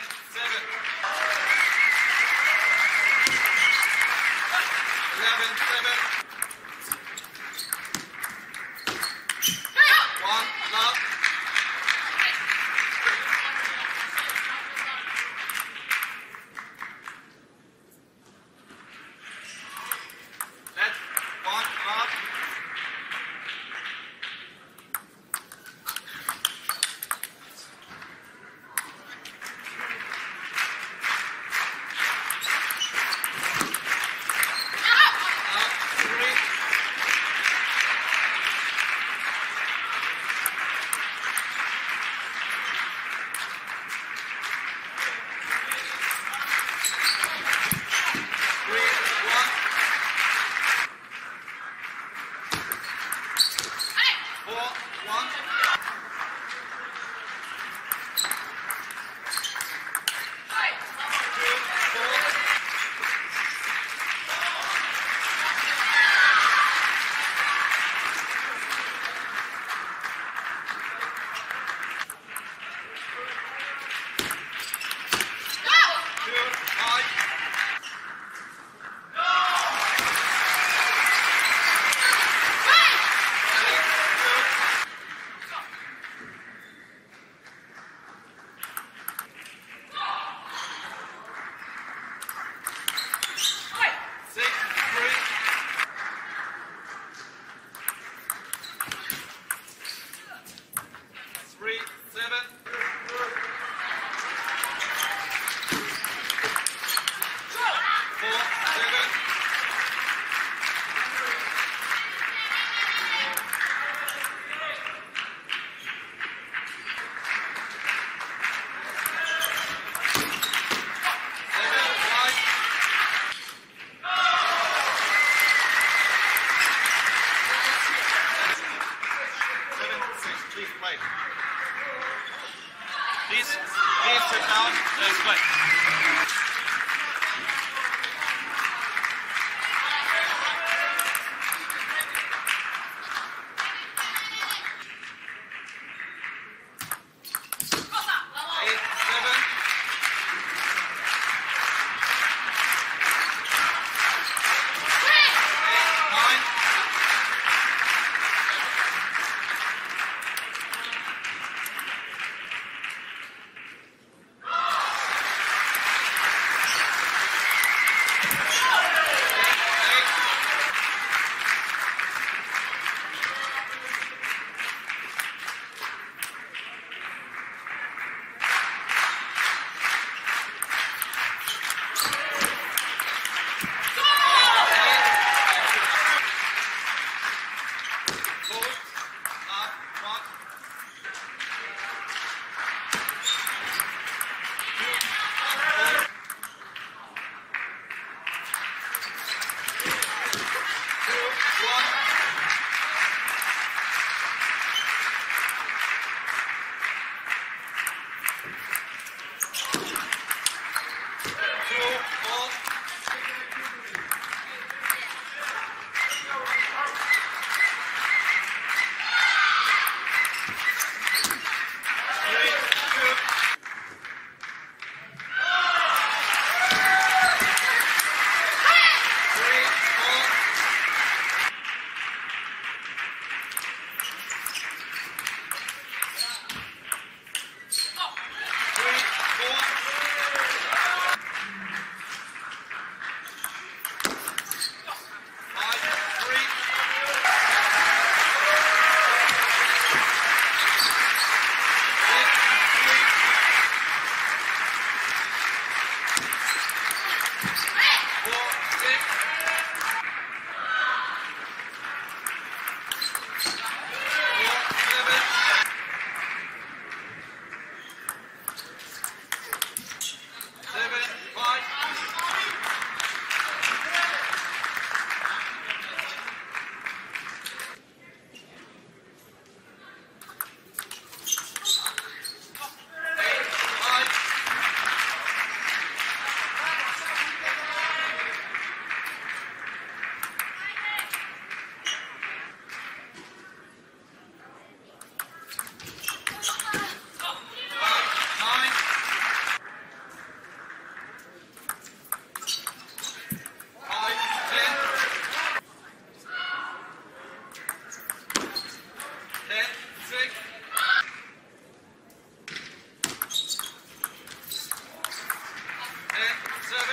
seven. 11, 7. 王。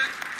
Music.